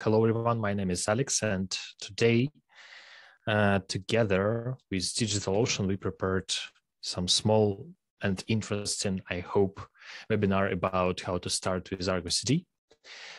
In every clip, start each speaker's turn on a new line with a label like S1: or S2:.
S1: Hello, everyone. My name is Alex, and today, uh, together with DigitalOcean, we prepared some small and interesting, I hope, webinar about how to start with Argo CD.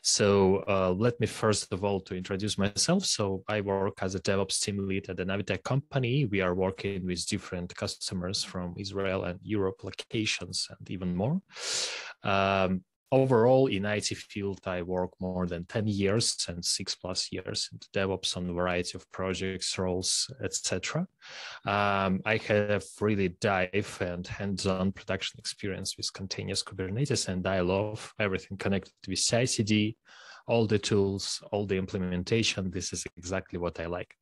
S1: So uh, let me first of all to introduce myself. So I work as a DevOps team lead at the Naviteq company. We are working with different customers from Israel and Europe locations and even more. Um, overall in IT field, I work more than 10 years and six plus years in DevOps on a variety of projects, roles, etc. Um, I have really dive and hands-on production experience with continuous Kubernetes, and I love everything connected with CI/CD, all the tools, all the implementation. This is exactly what I like.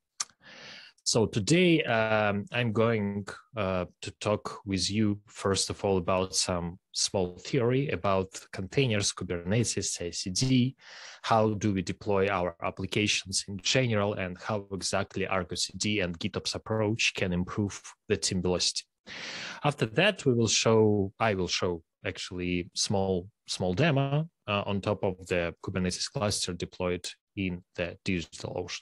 S1: So today um, I'm going uh, to talk with you first of all about some small theory about containers, Kubernetes, CI/CD, how do we deploy our applications in general, and how exactly Argo CD and GitOps approach can improve the team velocity. After that, we will show, I will show actually small small demo uh, on top of the Kubernetes cluster deployed in the DigitalOcean.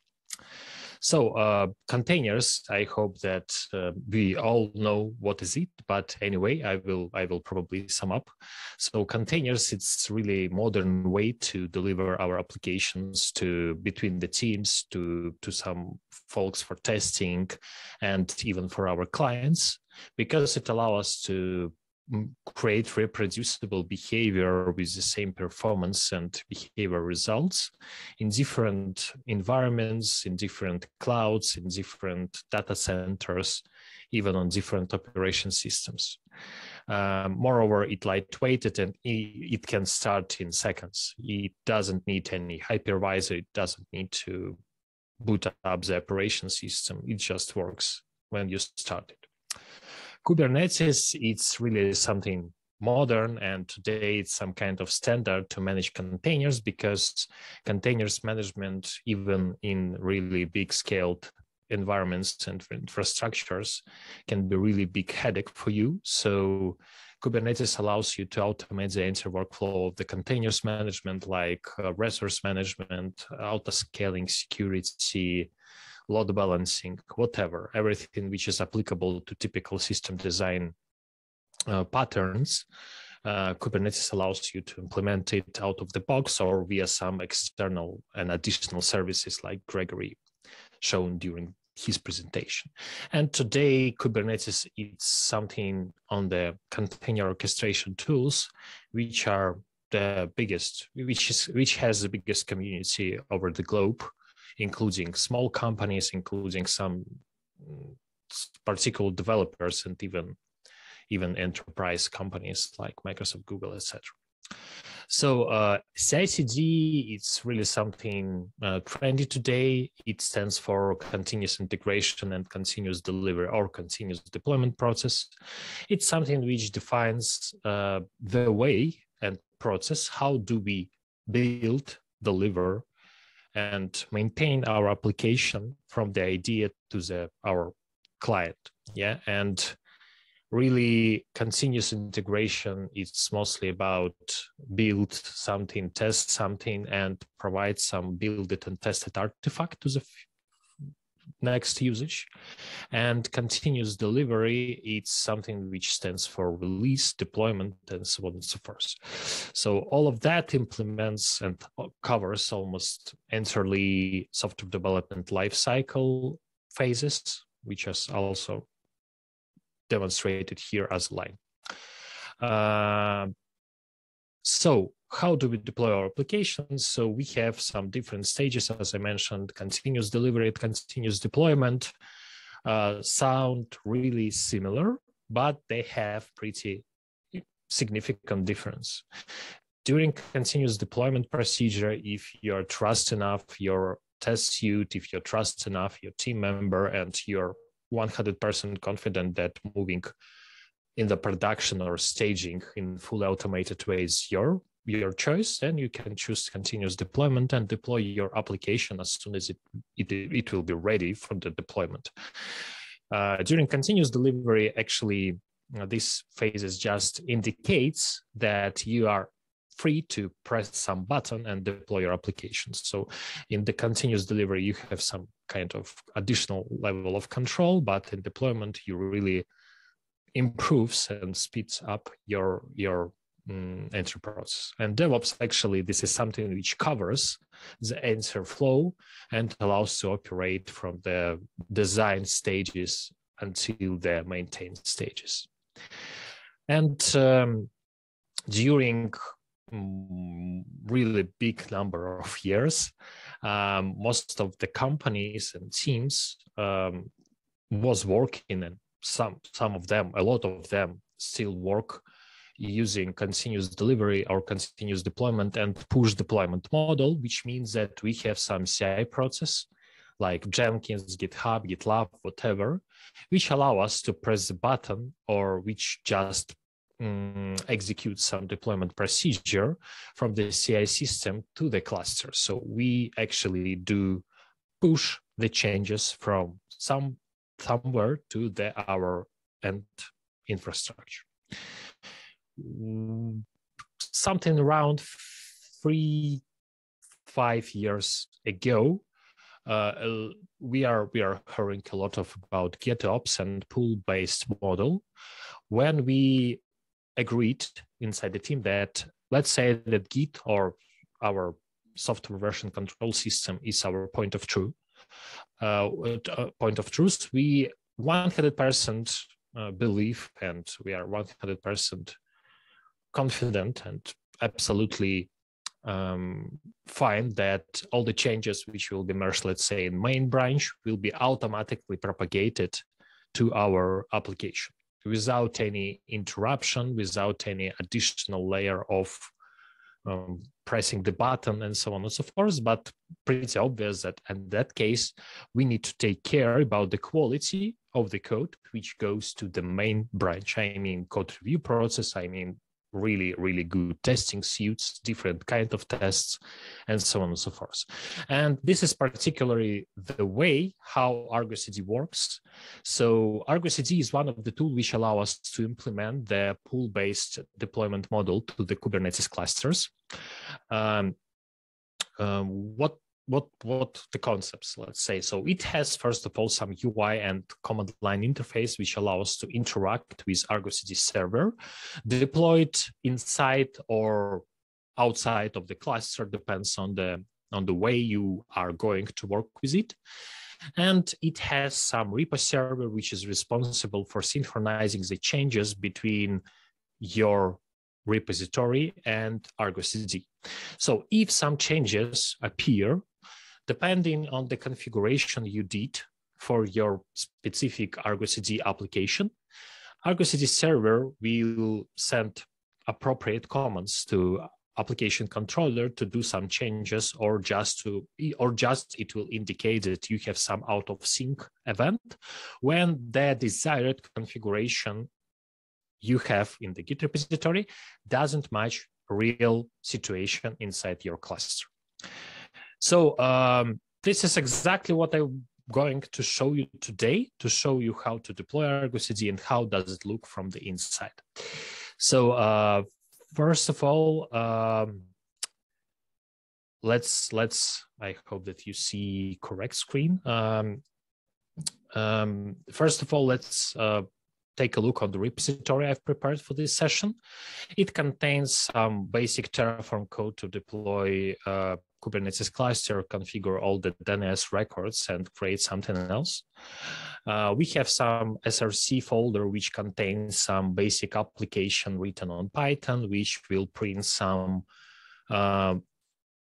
S1: So uh, containers, I hope that uh, we all know what is it, but anyway, I will I will probably sum up. So containers, it's really modern way to deliver our applications to between the teams to to some folks for testing and even for our clients because it allows us to create reproducible behavior with the same performance and behavior results in different environments, in different clouds, in different data centers, even on different operation systems. Um, moreover, it lightweighted and it can start in seconds. It doesn't need any hypervisor. It doesn't need to boot up the operation system. It just works when you start it. Kubernetes, it's really something modern and today it's some kind of standard to manage containers because containers management even in really big scaled environments and infrastructures can be really big headache for you. So kubernetes allows you to automate the entire workflow of the containers management like uh, resource management auto scaling security load balancing, whatever, everything which is applicable to typical system design uh, patterns. Uh, Kubernetes allows you to implement it out of the box or via some external and additional services like Gregory shown during his presentation. And today, Kubernetes is something on the container orchestration tools, which are the biggest, which is which has the biggest community over the globe including small companies, including some mm, particular developers and even even enterprise companies like Microsoft, Google, etc. So uh, CI/CD it's really something uh, trendy today. It stands for continuous integration and continuous delivery or continuous deployment process. It's something which defines uh, the way and process. How do we build, deliver, and maintain our application from the idea to the our client yeah? And really continuous integration is mostly about build something test something and provide some build it and tested artifact to the next usage. And continuous delivery, it's something which stands for release, deployment, and so on and so forth. So all of that implements and covers almost entirely software development lifecycle phases, which is also demonstrated here as a line. Uh, so how do we deploy our applications? So we have some different stages, as I mentioned, continuous delivery, and continuous deployment, uh, sound really similar, but they have pretty significant difference. During continuous deployment procedure, if you're trust enough your test suite, if you're trust enough your team member, and you're 100% confident that moving in the production or staging in fully automated ways your your choice, then you can choose continuous deployment and deploy your application as soon as it, it, it will be ready for the deployment. Uh, during continuous delivery, actually, uh, this phase just indicates that you are free to press some button and deploy your applications. So in the continuous delivery, you have some kind of additional level of control, but in deployment, you really improves and speeds up your your um, entry process. And DevOps actually this is something which covers the answer flow and allows to operate from the design stages until the maintain stages. And um, during um, really big number of years, um, most of the companies and teams um, was working and some some of them a lot of them still work using continuous delivery or continuous deployment and push deployment model which means that we have some ci process like jenkins github gitlab whatever which allow us to press the button or which just um, execute some deployment procedure from the ci system to the cluster so we actually do push the changes from some somewhere to the our end infrastructure. Mm, something around three, five years ago, uh, we are we are hearing a lot of about GitOps and pull-based model. When we agreed inside the team that let's say that Git or our software version control system is our point of truth, uh, uh, point of truth, we 100% uh, believe and we are 100% confident and absolutely um, fine that all the changes which will be merged, let's say in main branch, will be automatically propagated to our application without any interruption, without any additional layer of um, pressing the button and so on and so forth. But pretty obvious that in that case, we need to take care about the quality of the code which goes to the main branch. I mean, code review process. I mean, really really good testing suits different kind of tests and so on and so forth. And this is particularly the way how argo cd works. So argo cd is one of the tools which allow us to implement the pull based deployment model to the kubernetes clusters. Um, um, what what what the concepts let's say. So it has first of all some ui and command line interface which allows to interact with argo cd server deployed inside or outside of the cluster depends on the on the way you are going to work with it. And it has some repo server which is responsible for synchronizing the changes between your repository and argo cd so if some changes appear depending on the configuration you did for your specific Argo CD application, Argo CD server will send appropriate commands to application controller to do some changes or just to or just it will indicate that you have some out of sync event. When the desired configuration you have in the git repository doesn't match real situation inside your cluster so um, this is exactly what I'm going to show you today to show you how to deploy Argo CD and how does it look from the inside. So uh, first of all, um, let's let's. I hope that you see correct screen. Um, um, first of all, let's uh, take a look on the repository I've prepared for this session. It contains some basic Terraform code to deploy uh, Kubernetes cluster, configure all the DNS records, and create something else. Uh, we have some SRC folder which contains some basic application written on Python, which will print some uh,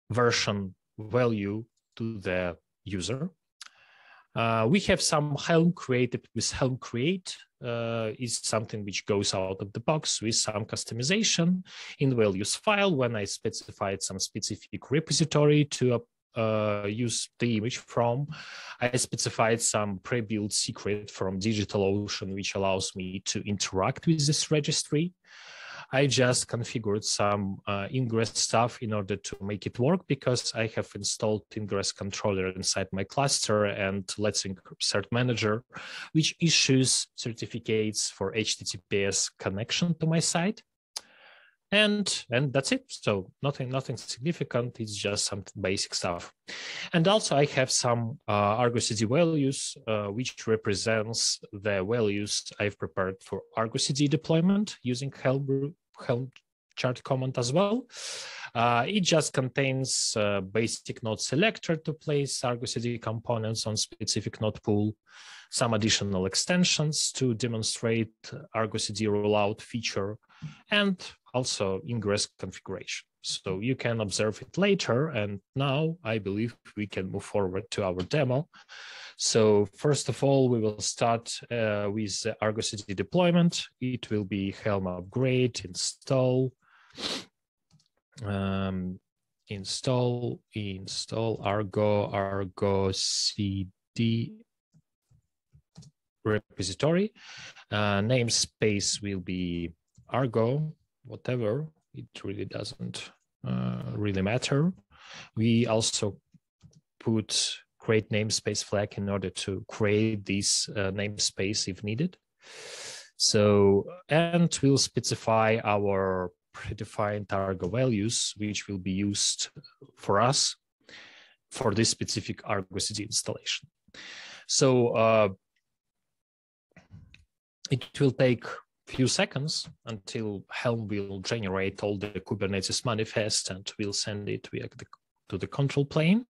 S1: version value to the user. Uh, we have some Helm created with Helm Create uh, is something which goes out of the box with some customization in the values file when I specified some specific repository to uh, use the image from. I specified some pre-built secret from DigitalOcean, which allows me to interact with this registry. I just configured some uh, ingress stuff in order to make it work because I have installed ingress controller inside my cluster and let's cert manager, which issues certificates for HTTPS connection to my site. and and that's it. So nothing nothing significant. It's just some basic stuff. And also i have some uh, argo cd values uh, which represents the values i've prepared for argo cd deployment using helm helm chart command as well. Uh, it just contains uh, basic node selector to place argo cd components on specific node pool some additional extensions to demonstrate argo cd rollout feature and also ingress configuration. So you can observe it later. And now I believe we can move forward to our demo. So first of all, we will start uh, with Argo CD deployment. It will be Helm upgrade, install, um, install, install Argo, Argo CD repository. Uh, namespace will be Argo whatever. It really doesn't uh, really matter. We also put create namespace flag in order to create this uh, namespace if needed. So, and we'll specify our predefined Argo values, which will be used for us for this specific Argo CD installation. So uh, it will take few seconds until Helm will generate all the Kubernetes manifest and we'll send it via the, to the control plane.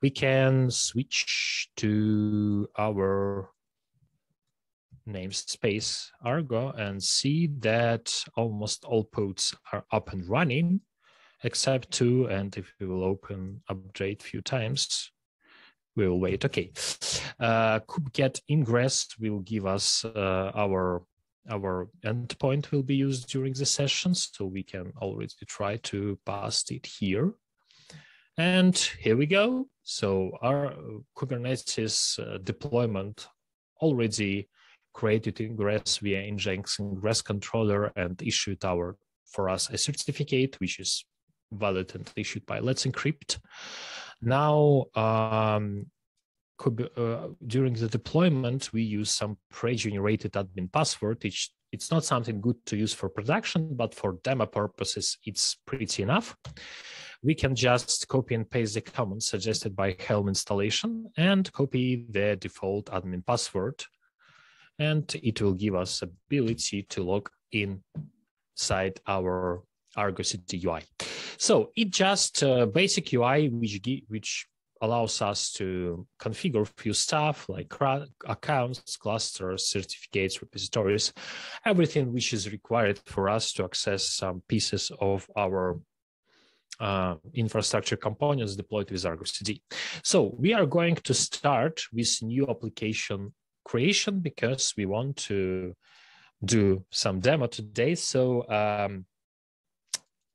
S1: We can switch to our namespace Argo and see that almost all pods are up and running except two. And if we will open update a few times, we will wait. Okay. Uh, kubectl ingress will give us uh, our our endpoint will be used during the session. So we can already try to pass it here. And here we go. So our Kubernetes uh, deployment already created ingress via Nginx ingress controller and issued our for us a certificate, which is valid and issued by Let's Encrypt. Now um, uh, during the deployment, we use some pre-generated admin password. It's, it's not something good to use for production, but for demo purposes, it's pretty enough. We can just copy and paste the command suggested by Helm installation and copy the default admin password. And it will give us ability to log in inside our Argo CD UI. So it just uh, basic UI which which allows us to configure a few stuff like accounts, clusters, certificates, repositories, everything which is required for us to access some pieces of our uh, infrastructure components deployed with Argo CD. So we are going to start with new application creation because we want to do some demo today. So um,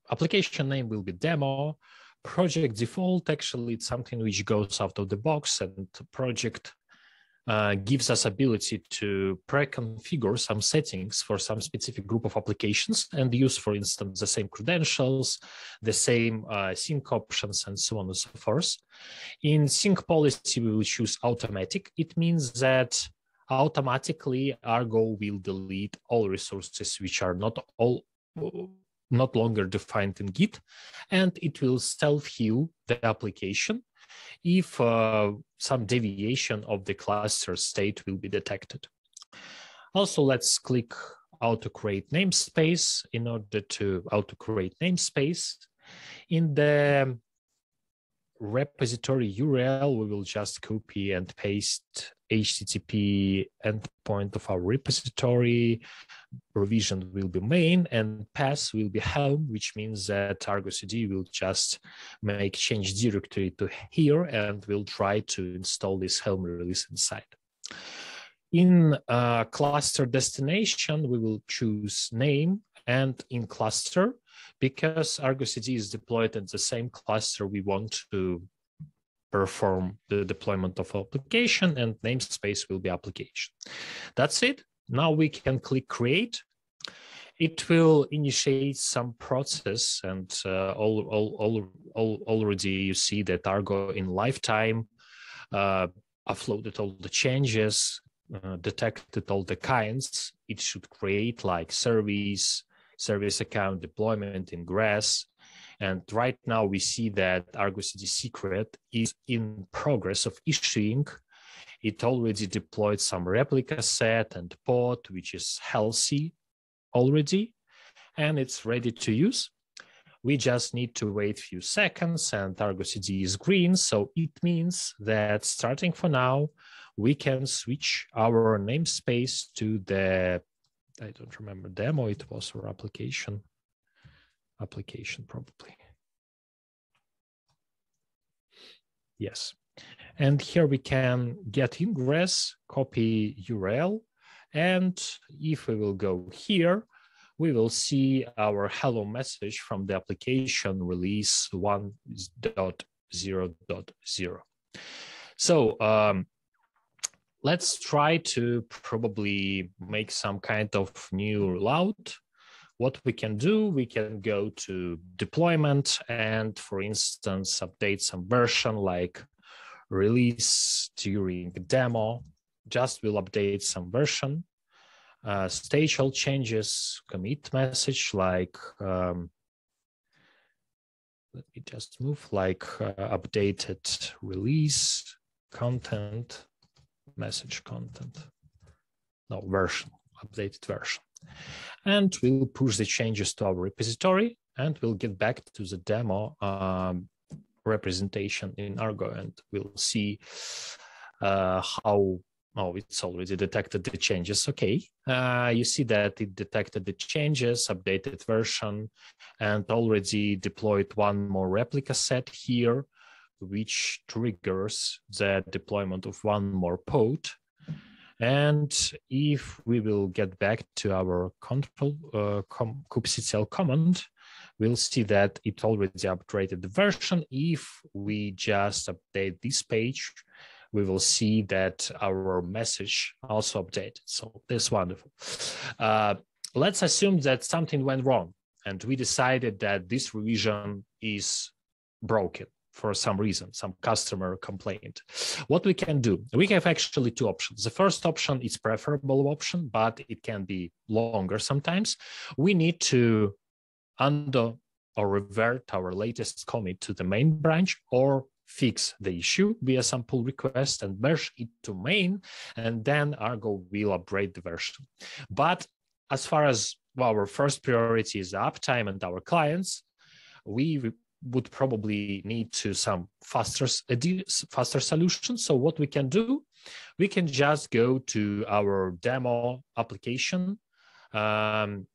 S1: application name will be demo project default actually it's something which goes out of the box and project uh, gives us ability to pre-configure some settings for some specific group of applications and use, for instance, the same credentials, the same uh, sync options, and so on and so forth. In sync policy, we will choose automatic. It means that automatically Argo will delete all resources which are not all not longer defined in Git, and it will self-heal the application if uh, some deviation of the cluster state will be detected. Also, let's click auto create namespace in order to auto create namespace. In the repository URL, we will just copy and paste HTTP endpoint of our repository. Revision will be main and path will be helm, which means that Argo CD will just make change directory to here and will try to install this helm release inside. In uh, cluster destination, we will choose name and in cluster because Argo CD is deployed in the same cluster we want to perform the deployment of application and namespace will be application. That's it. Now we can click create. It will initiate some process and uh, all, all, all, all, already you see that Argo in lifetime uh, uploaded all the changes, uh, detected all the kinds. It should create like service, service account deployment, ingress. And right now we see that Argo CD secret is in progress of issuing. It already deployed some replica set and pod, which is healthy already, and it's ready to use. We just need to wait a few seconds and Argo CD is green. So it means that starting for now, we can switch our namespace to the, I don't remember demo, it was our application, application probably. Yes. And here we can get ingress, copy URL. And if we will go here, we will see our hello message from the application release 1.0.0. So um, let's try to probably make some kind of new rollout. What we can do, we can go to deployment and, for instance, update some version like release during demo. Just will update some version. Uh, stage all changes commit message like um, let me just move like uh, updated release content message content. No version updated version and we'll push the changes to our repository and we'll get back to the demo um, representation in argo and we'll see uh, how oh, it's already detected the changes. Okay, uh, you see that it detected the changes, updated version, and already deployed one more replica set here, which triggers the deployment of one more pod. And if we will get back to our control uh, com kubectl command, we'll see that it already upgraded the version. If we just update this page, we will see that our message also updated. So that's wonderful. Uh, let's assume that something went wrong and we decided that this revision is broken for some reason, some customer complained. What we can do, we have actually two options. The first option is preferable option, but it can be longer sometimes. We need to undo or revert our latest commit to the main branch or fix the issue via some pull request and merge it to main, and then Argo will upgrade the version. But as far as our first priority is uptime and our clients, we would probably need to some faster faster solution. So what we can do, we can just go to our demo application, um,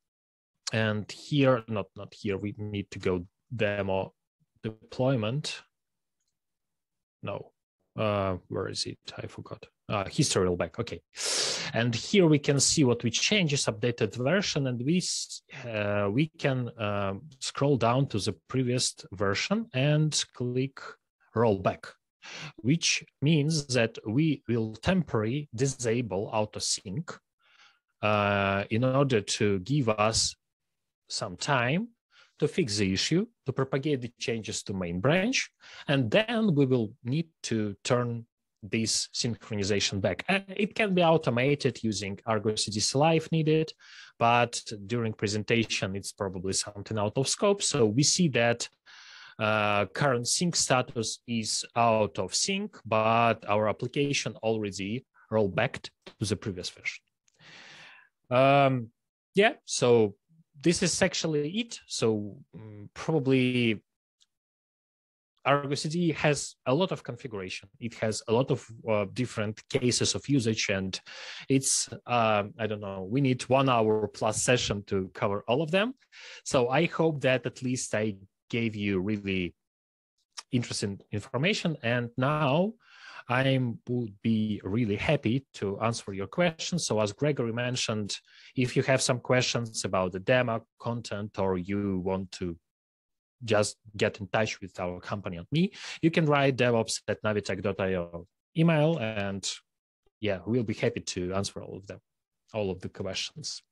S1: and here, not not here, we need to go demo deployment. No uh where is it? I forgot uh history rollback okay. And here we can see what we changes updated version and we uh, we can uh, scroll down to the previous version and click rollback which means that we will temporarily disable auto sync uh, in order to give us some time to fix the issue, to propagate the changes to main branch, and then we will need to turn this synchronization back. It can be automated using Argo CD CLI if needed, but during presentation, it's probably something out of scope. So we see that uh, current sync status is out of sync, but our application already rolled back to the previous version. Um, yeah, so this is actually it. So um, probably Argo CD has a lot of configuration. It has a lot of uh, different cases of usage, and it's uh, I don't know. We need one hour plus session to cover all of them. So I hope that at least I gave you really interesting information. And now I would be really happy to answer your questions. So as Gregory mentioned, if you have some questions about the demo content or you want to just get in touch with our company and me, you can write devops at naviteq.io email and yeah, we'll be happy to answer all of them, all of the questions.